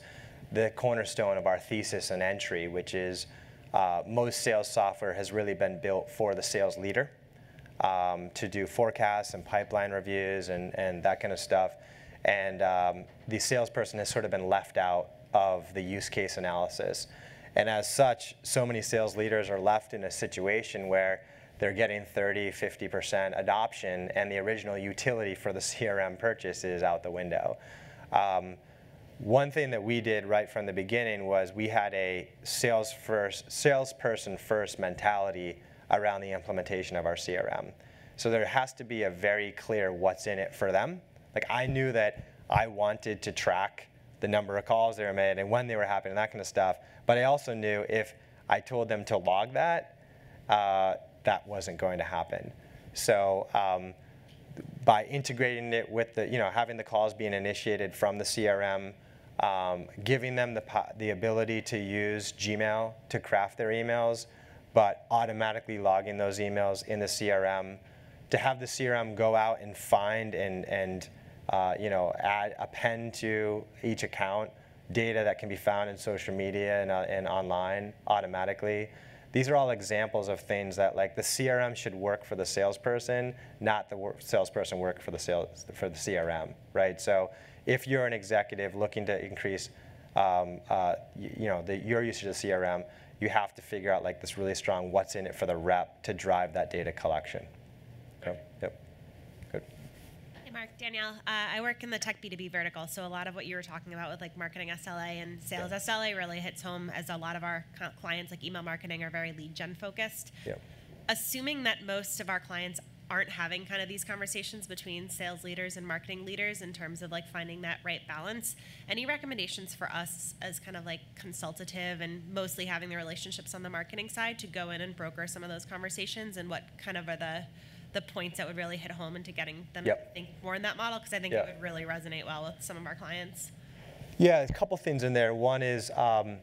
the cornerstone of our thesis and entry, which is uh, most sales software has really been built for the sales leader. um, to do forecasts and pipeline reviews and, and that kind of stuff. And um, the salesperson has sort of been left out of the use case analysis. And as such, so many sales leaders are left in a situation where they're getting 30, 50% adoption, and the original utility for the CRM purchase is out the window. Um, one thing that we did right from the beginning was we had a sales first, salesperson first mentality around the implementation of our CRM. So there has to be a very clear what's in it for them. Like I knew that I wanted to track the number of calls they were made and when they were happening, and that kind of stuff. But I also knew if I told them to log that, uh, that wasn't going to happen. So um, by integrating it with the, you know, having the calls being initiated from the CRM, um, giving them the, the ability to use Gmail to craft their emails, but automatically logging those emails in the CRM, to have the CRM go out and find and, and uh, you know, add, append to each account data that can be found in social media and, uh, and online automatically. These are all examples of things that like the CRM should work for the salesperson, not the salesperson work for the sales for the CRM, right? So if you're an executive looking to increase, um, uh, you, you, know, the, your usage of CRM, you have to figure out like this really strong what's in it for the rep to drive that data collection. Okay. Yep. Good. Hey, Mark, Danielle. Uh, I work in the tech B2B vertical, so a lot of what you were talking about with like marketing SLA and sales yep. SLA really hits home as a lot of our clients, like email marketing, are very lead gen focused. Yep. Assuming that most of our clients aren't having kind of these conversations between sales leaders and marketing leaders in terms of like finding that right balance. Any recommendations for us as kind of like consultative and mostly having the relationships on the marketing side to go in and broker some of those conversations and what kind of are the the points that would really hit home into getting them yep. to think more in that model because I think it would really resonate well with some of our clients. Yeah, a couple things in there. One is um,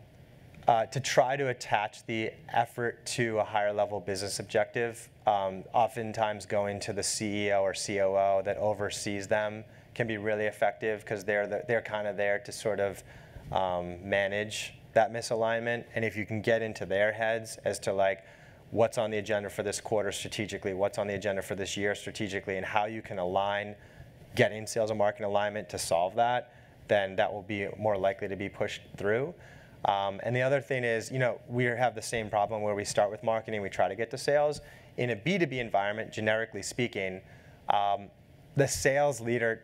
uh, to try to attach the effort to a higher level business objective. Um, oftentimes, going to the CEO or COO that oversees them can be really effective because they're the, they're kind of there to sort of um, manage that misalignment. And if you can get into their heads as to like what's on the agenda for this quarter strategically, what's on the agenda for this year strategically, and how you can align getting sales and marketing alignment to solve that, then that will be more likely to be pushed through. Um, and the other thing is, you know, we have the same problem where we start with marketing, we try to get to sales. In a B2B environment, generically speaking, um, the sales leader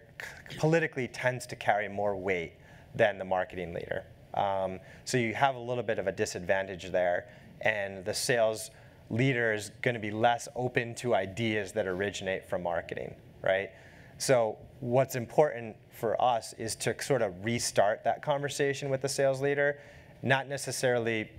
politically tends to carry more weight than the marketing leader. Um, so you have a little bit of a disadvantage there. And the sales leader is going to be less open to ideas that originate from marketing, right? So what's important for us is to sort of restart that conversation with the sales leader not necessarily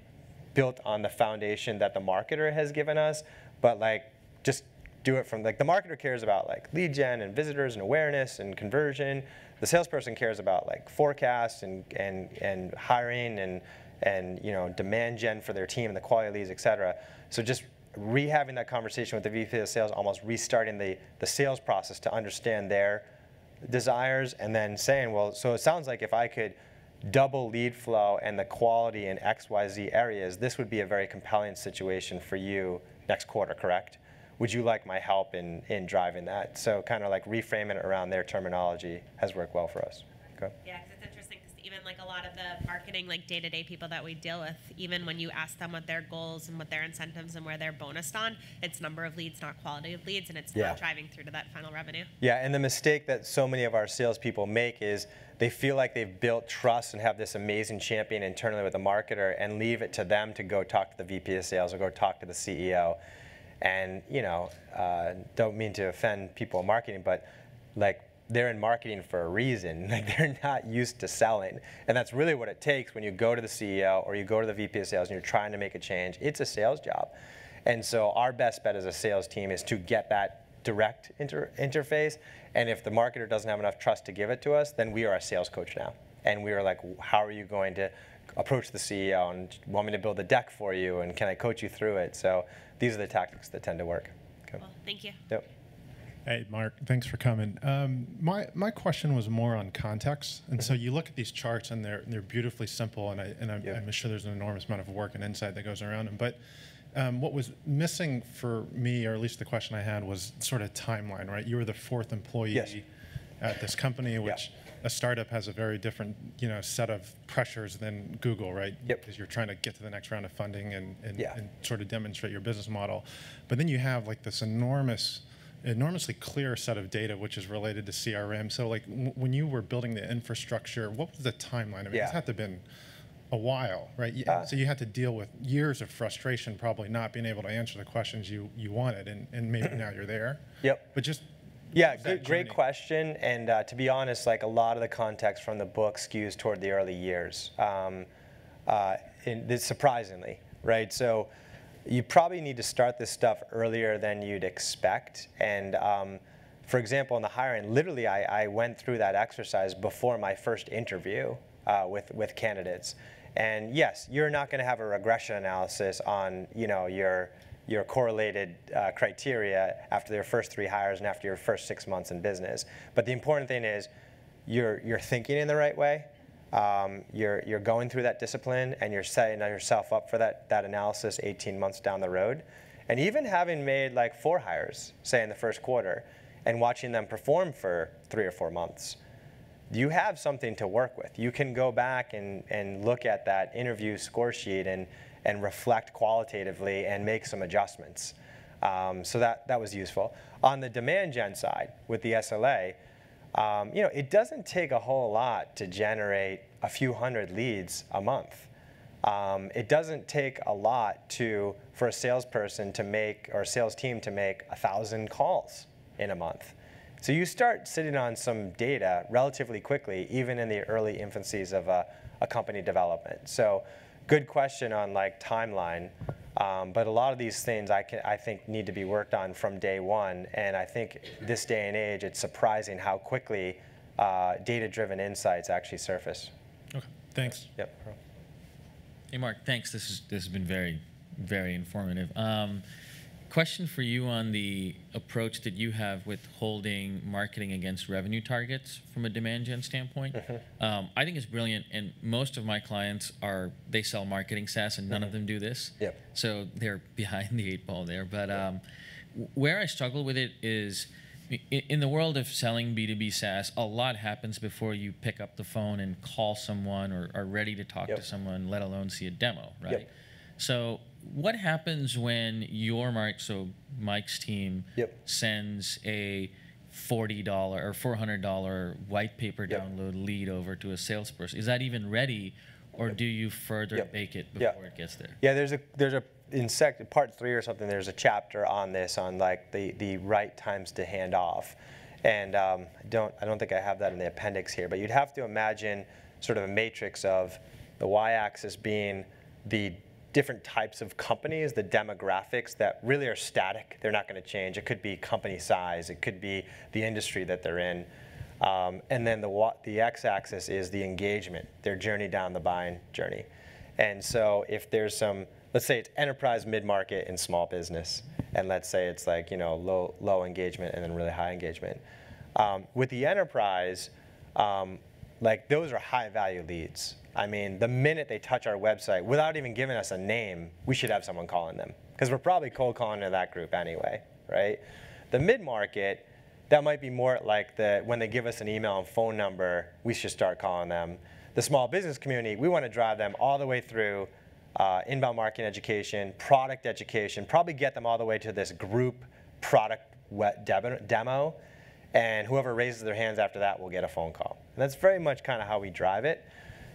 built on the foundation that the marketer has given us, but like just do it from like the marketer cares about like lead gen and visitors and awareness and conversion. The salesperson cares about like forecasts and and and hiring and and you know demand gen for their team and the quality leads, et cetera. So just rehaving that conversation with the VP of sales, almost restarting the the sales process to understand their desires, and then saying, well, so it sounds like if I could double lead flow and the quality in XYZ areas, this would be a very compelling situation for you next quarter, correct? Would you like my help in, in driving that? So kind of like reframing it around their terminology has worked well for us. Okay. Yeah, because it's interesting because even like a lot of the marketing, like day to day people that we deal with, even when you ask them what their goals and what their incentives and where they're bonused on, it's number of leads, not quality of leads, and it's yeah. not driving through to that final revenue. Yeah, and the mistake that so many of our salespeople make is they feel like they've built trust and have this amazing champion internally with a marketer and leave it to them to go talk to the VP of sales or go talk to the CEO. And, you know, uh, don't mean to offend people in marketing, but like they're in marketing for a reason. Like they're not used to selling. And that's really what it takes when you go to the CEO or you go to the VP of sales and you're trying to make a change. It's a sales job. And so our best bet as a sales team is to get that direct inter- interface. And if the marketer doesn't have enough trust to give it to us, then we are a sales coach now. And we are like, how are you going to approach the CEO and want me to build a deck for you and can I coach you through it? So these are the tactics that tend to work. Okay. Well, thank you. Yep. Hey, Mark, thanks for coming. Um, my, my question was more on context. And so you look at these charts and they're, they're beautifully simple, and, I, and I'm, I'm sure there's an enormous amount of work and insight that goes around them. But Um, what was missing for me, or at least the question I had, was sort of timeline, right? You were the fourth employee Yes. at this company, which a startup has a very different, you know, set of pressures than Google, right? Yep. Because you're trying to get to the next round of funding and, and, Yeah. and sort of demonstrate your business model. But then you have like this enormous, enormously clear set of data which is related to CRM. So like w- when you were building the infrastructure, what was the timeline? I mean, Yeah. it's had to have been a while, right? Uh, so you had to deal with years of frustration, probably not being able to answer the questions you, you wanted, and, and maybe now you're there. Yep. But just Yeah, good, great question. And uh, to be honest, like a lot of the context from the book skews toward the early years. Um, uh, in, surprisingly, right? So you probably need to start this stuff earlier than you'd expect. And um, for example, in the hiring, literally, I, I went through that exercise before my first interview uh, with with candidates. And yes, you're not going to have a regression analysis on you know your your correlated uh, criteria after your first three hires and after your first six months in business. But the important thing is you're, you're thinking in the right way. Um, you're, you're going through that discipline and you're setting yourself up for that, that analysis 18 months down the road. And even having made like four hires, say in the first quarter, and watching them perform for three or four months, you have something to work with. You can go back and, and look at that interview score sheet and, and reflect qualitatively and make some adjustments. Um, so that, that was useful. On the demand gen side with the SLA, um, you know, it doesn't take a whole lot to generate a few hundred leads a month. Um, it doesn't take a lot to for a salesperson to make or a sales team to make a thousand calls in a month. So you start sitting on some data relatively quickly, even in the early infancies of a, a company development. So, good question on like timeline. Um, but a lot of these things I, can, I think need to be worked on from day one. And I think this day and age, it's surprising how quickly uh, data-driven insights actually surface. Okay, thanks. Yep. Hey, Mark, thanks. This, is, this has been very, very informative. Um, question for you on the approach that you have with holding marketing against revenue targets from a demand gen standpoint. Um, I think it's brilliant, and most of my clients are they sell marketing SaaS, and none of them do this. Yep. So they're behind the eight ball there. But um, where I struggle with it is in the world of selling B2B SaaS, a lot happens before you pick up the phone and call someone or are ready to talk Yep. to someone, let alone see a demo, right? Yep. So what happens when your Mike, so Mike's team Yep. sends a forty dollar or four hundred dollar white paper Yep. download lead over to a salesperson? Is that even ready, or do you further Yep. bake it before it gets there? Yeah, there's a there's a in sec, part three or something. There's a chapter on this on like the the right times to hand off, and um, I don't I don't think I have that in the appendix here. But you'd have to imagine sort of a matrix of the y-axis being the different types of companies, the demographics that really are static. They're not going to change. It could be company size. It could be the industry that they're in. Um, and then the, the x-axis is the engagement, their journey down the buying journey. And so if there's some, let's say it's enterprise, mid-market, and small business, and let's say it's like you know low low engagement and then really high engagement. Um, with the enterprise, um, like those are high value leads. I mean, the minute they touch our website, without even giving us a name, we should have someone calling them because we're probably cold calling to that group anyway, right? The mid-market, that might be more like the when they give us an email and phone number, we should start calling them. The small business community, we want to drive them all the way through uh, inbound marketing education, product education, probably get them all the way to this group product demo and whoever raises their hands after that will get a phone call. And that's very much kind of how we drive it.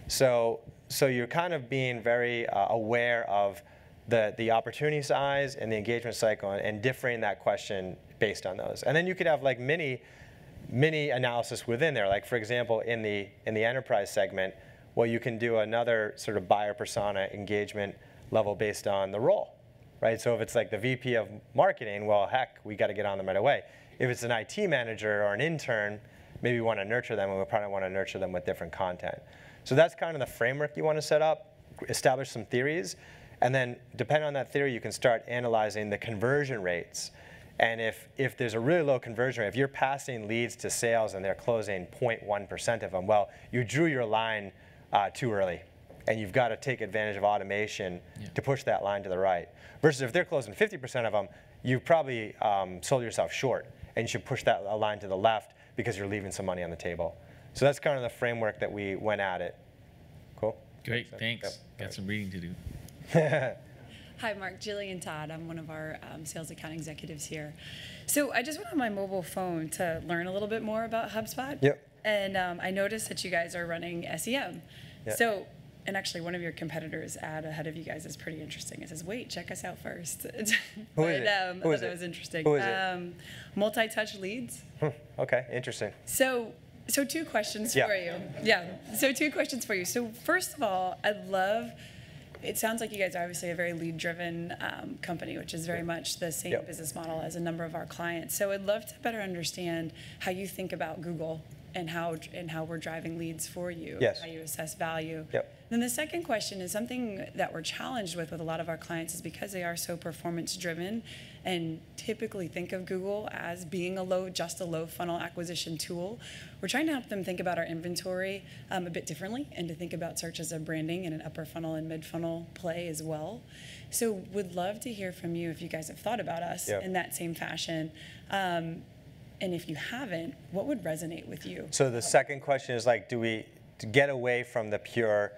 So, so you're kind of being very uh, aware of the, the opportunity size and the engagement cycle and, and differing that question based on those. And then you could have like mini, mini analysis within there. Like for example, in the, in the enterprise segment, well, you can do another sort of buyer persona engagement level based on the role, right? So if it's like the VP of marketing, well, heck, we got to get on them right away. If it's an IT manager or an intern, maybe we want to nurture them, and we probably want to nurture them with different content. So that's kind of the framework you want to set up, establish some theories, and then depending on that theory, you can start analyzing the conversion rates. And if, if there's a really low conversion rate, if you're passing leads to sales and they're closing 0.1% of them, well, you drew your line uh, too early. And you've got to take advantage of automation Yeah. to push that line to the right. Versus if they're closing 50% of them, you've probably um, sold yourself short, and you should push that line to the left because you're leaving some money on the table. So that's kind of the framework that we went at it. Cool. Great, Yep. thanks. Got some reading to do. Hi, Mark. Jillian Todd. I'm one of our um, sales account executives here. So I just went on my mobile phone to learn a little bit more about HubSpot. Yep. And um, I noticed that you guys are running SEM. Yeah. So, and actually, one of your competitors' ad ahead of you guys is pretty interesting. It says, "Wait, check us out first. Who but, it? Um, Who I thought it? that was interesting. Who is it? Um, multi-touch leads. Hmm, okay, interesting. So, so two questions Yeah. for you. Yeah. So two questions for you. So first of all, I love. It sounds like you guys are obviously a very lead-driven um, company, which is very much the same Yep. business model as a number of our clients. So I'd love to better understand how you think about Google and how and how we're driving leads for you. Yes. How you assess value. Yep. Then the second question is something that we're challenged with with a lot of our clients is because they are so performance driven and typically think of Google as being a low, just a low funnel acquisition tool. We're trying to help them think about our inventory um, a bit differently and to think about search as a branding and an upper funnel and mid funnel play as well. So would love to hear from you if you guys have thought about us Yep. in that same fashion. Um, and if you haven't, what would resonate with you? So the second question is like, do we get away from the pure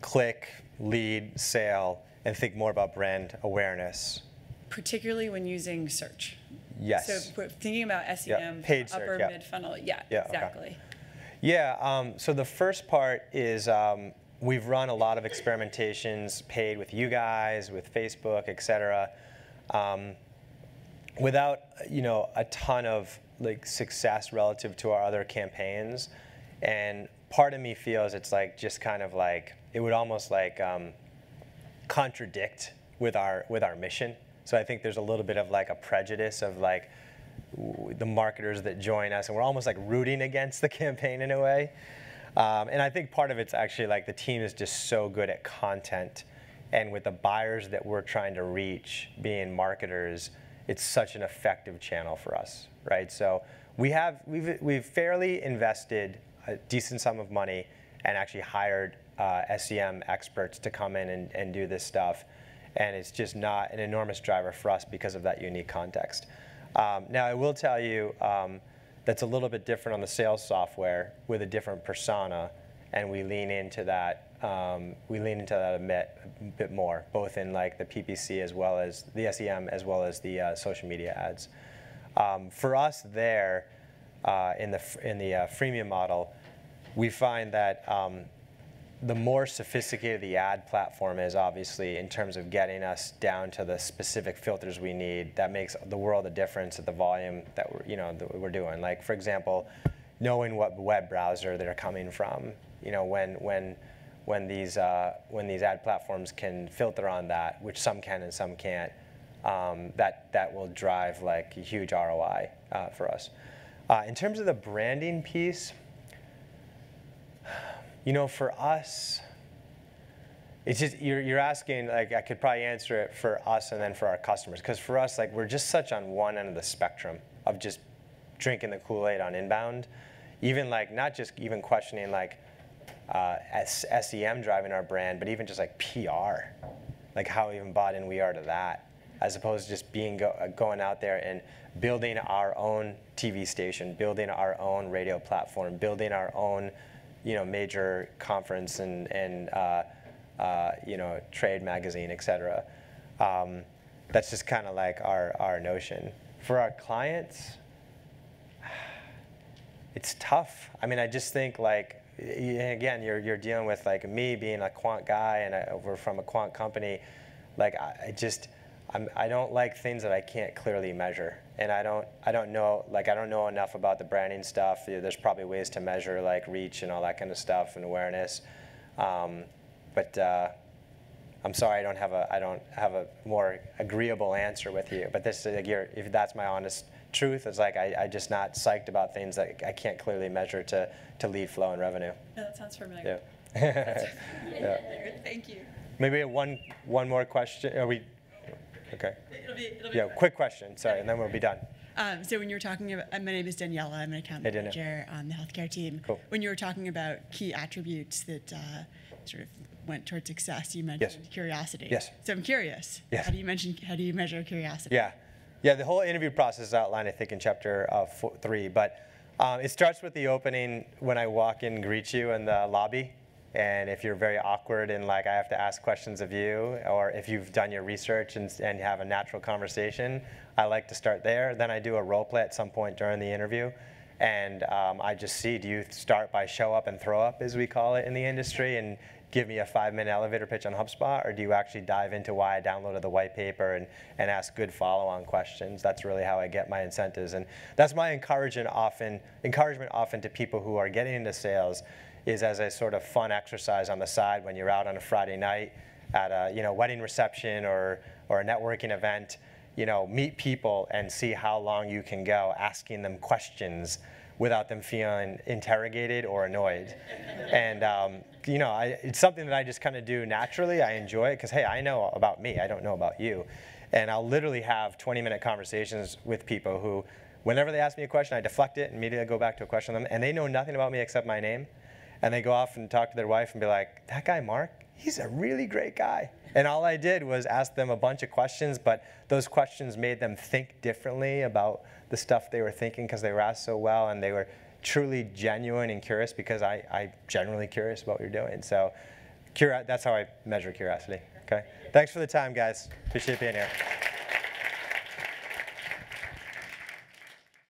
click, lead, sale, and think more about brand awareness? particularly when using search. Yes. So thinking about SEM, paid search, upper yeah. mid funnel. Yeah, Yeah, okay. exactly. Yeah, um, so the first part is um, we've run a lot of experimentations paid with you guys, with Facebook, et cetera, um, without you know a ton of like success relative to our other campaigns. And part of me feels it's like just kind of like it would almost like um, contradict with our with our mission. So I think there's a little bit of like a prejudice of like the marketers that join us, and we're almost like rooting against the campaign in a way. Um, and I think part of it's actually like the team is just so good at content, and with the buyers that we're trying to reach, being marketers, it's such an effective channel for us, right? So we have we've we've fairly invested a decent sum of money and actually hired uh, SEM experts to come in and, and do this stuff. And it's just not an enormous driver for us because of that unique context. Um, now, I will tell you um, that's a little bit different on the sales software with a different persona, and we lean into that. Um, we lean into that a bit, a bit more, both in like the PPC as well as the SEM as well as the uh, social media ads. Um, for us, there uh, in the in the uh, freemium model, we find that um, the more sophisticated the ad platform is, obviously, in terms of getting us down to the specific filters we need, that makes the world a difference at the volume that we're, you know, that we're doing. Like, for example, knowing what web browser they're coming from. You know, when when when these uh, when these ad platforms can filter on that, which some can and some can't, um, that that will drive like a huge ROI uh, for us. Uh, in terms of the branding piece, you know, for us, it's just you're, you're asking like I could probably answer it for us and then for our customers because for us like we're just such on one end of the spectrum of just drinking the Kool-Aid on inbound, even like not just even questioning like uh, SEM driving our brand, but even just like PR, like how even bought in we are to that, as opposed to just being go, uh, going out there and building our own TV station, building our own radio platform, building our own, you know, major conference and and uh, uh, you know trade magazine, et cetera. Um, that's just kind of like our our notion. For our clients, it's tough. I mean, I just think like, y- again, you're, you're dealing with like me being a quant guy and I, we're from a quant company. Like, I, I just, I'm, I don't like things that I can't clearly measure. And I don't, I don't know, like, I don't know enough about the branding stuff. There's probably ways to measure like reach and all that kind of stuff and awareness. Um, but uh, I'm sorry, I don't have a, I don't have a more agreeable answer with you. But this, is like, if that's my honest truth, is like I, I just not psyched about things that I can't clearly measure to, to lead flow and revenue. No, that sounds familiar. Yeah. yeah. Thank you. Maybe one, one more question. Are we? Okay. It'll be, it'll be Yeah, quick question. Sorry, and then we'll be done. Um, so when you were talking about, uh, my name is Daniela. I'm an account manager on the healthcare team. Cool. When you were talking about key attributes that uh, sort of went towards success. You mentioned curiosity. Yes. So I'm curious. Yes. How do you mention? How do you measure curiosity? Yeah, yeah. The whole interview process is outlined, I think, in chapter uh, four, three. But um, it starts with the opening when I walk in greet you in the lobby. And if you're very awkward and like I have to ask questions of you, or if you've done your research and, and have a natural conversation, I like to start there. Then I do a role play at some point during the interview. And um, I just see, do you start by show up and throw up, as we call it in the industry, and give me a five minute elevator pitch on HubSpot, or do you actually dive into why I downloaded the white paper and, and ask good follow on questions? That's really how I get my incentives. And that's my encouragement often, encouragement often to people who are getting into sales is as a sort of fun exercise on the side when you're out on a Friday night at a you know wedding reception or or a networking event. You know, meet people and see how long you can go asking them questions without them feeling interrogated or annoyed. and um, you know, I, it's something that I just kind of do naturally. I enjoy it because hey, I know about me. I don't know about you. And I'll literally have 20-minute conversations with people who, whenever they ask me a question, I deflect it and immediately go back to a question of them, and they know nothing about me except my name and they go off and talk to their wife and be like, that guy Mark, he's a really great guy. And all I did was ask them a bunch of questions, but those questions made them think differently about the stuff they were thinking because they were asked so well and they were truly genuine and curious because I, I'm generally curious about what you're doing. So that's how I measure curiosity. Okay. Thanks for the time, guys. Appreciate being here.